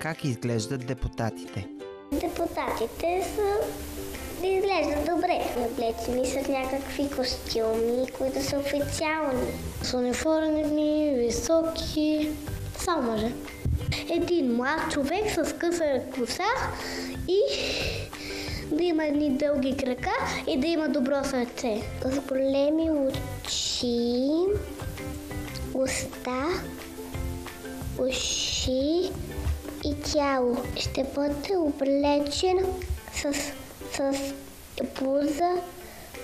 Как изглеждат депутатите? Депутатите са изглеждат добре. Облечени с някакви костюми, които са официални. С униформи, високи, само мъже. Един млад човек с къса коса и да има едни дълги крака и да има добро сърце. С големи очи, уста, уши и тяло. Ще бъде облечен с, с блуза,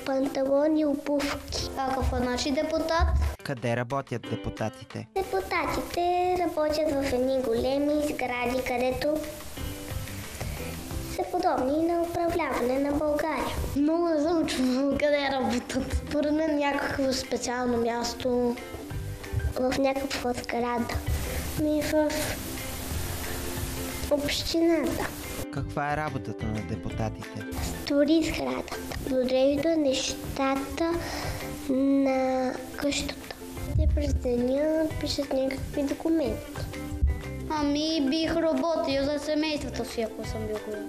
панталони и обувки. Какъв е наши депутат? Къде работят депутатите? Депутатите работят в едни големи сгради, където са подобни на управляване на България. Много не съм чувала къде работят. Според мен някакво специално място. В някаква сграда. Ми в общината. Каква е работата на депутатите? Стори сградата. Додрежда нещата на къщата. Те през деня пишат някакви документи. Ами бих работил за семейството си, ако съм бил голям.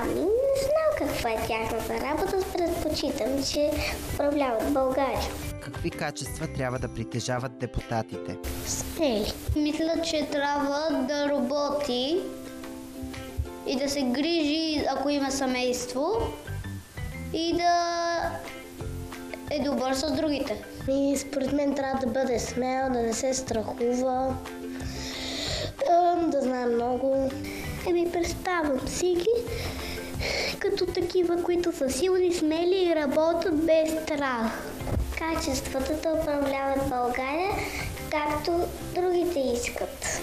Ами не знам каква е тяхната работа, предпочитам, че управляват България. Какви качества трябва да притежават депутатите? Смели. Мисля, че трябва да работи и да се грижи, ако има семейство и да е добър с другите. И според мен трябва да бъде смел, да не се страхува, да знае много. Еми, представям си ги като такива, които са силни, смели и работят без страх. Качествата да управляват България, както другите искат.